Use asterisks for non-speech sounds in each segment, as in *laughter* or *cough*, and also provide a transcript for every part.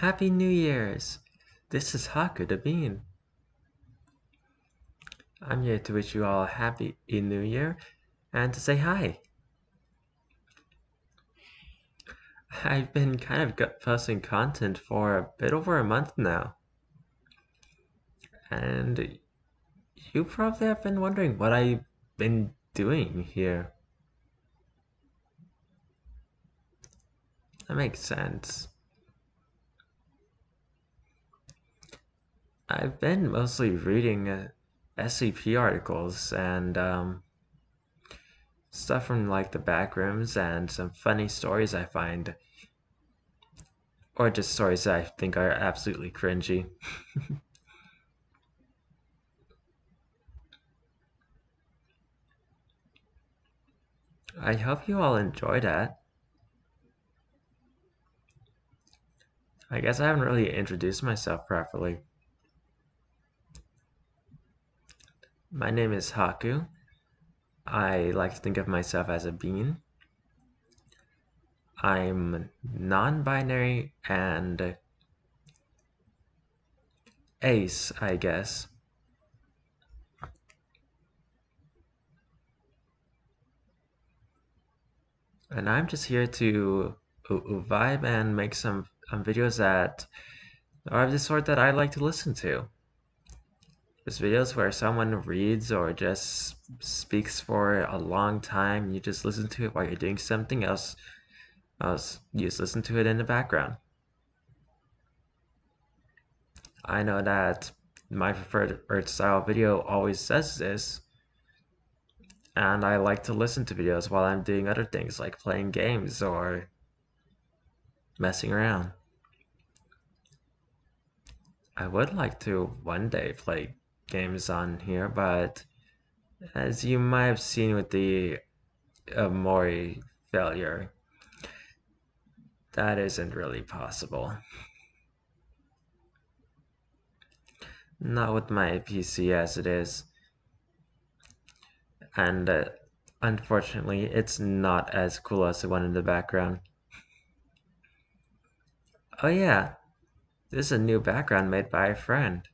Happy New Year's! This is Haku the Bean. I'm here to wish you all a happy New Year and to say hi. I've been kind of posting content for a bit over a month now. And you probably have been wondering what I've been doing here. That makes sense. I've been mostly reading uh, SCP articles and um, stuff from like the backrooms and some funny stories I find. Or just stories that I think are absolutely cringy. *laughs* I hope you all enjoy that. I guess I haven't really introduced myself properly. My name is Haku. I like to think of myself as a bean. I'm non-binary and ace, I guess. And I'm just here to vibe and make some um, videos that are of the sort that I like to listen to. There's videos where someone reads or just speaks for a long time. You just listen to it while you're doing something else. else you just listen to it in the background. I know that my preferred art style video always says this, and I like to listen to videos while I'm doing other things like playing games or messing around. I would like to one day play games on here, but as you might have seen with the Omori failure, that isn't really possible. Not with my PC as it is. And uh, unfortunately, it's not as cool as the one in the background. Oh yeah, this is a new background made by a friend.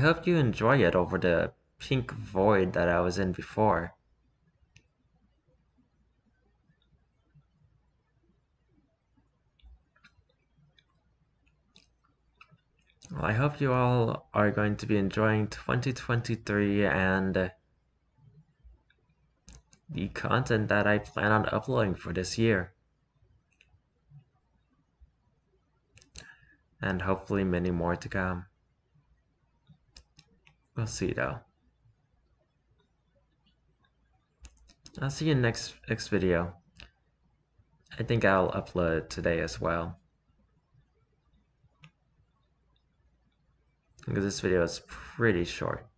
Hope you enjoy it over the pink void that I was in before. Well, I hope you all are going to be enjoying 2023 and the content that I plan on uploading for this year. and hopefully many more to come. We'll see though. I'll see you next next video. I think I'll upload today as well. Because this video is pretty short.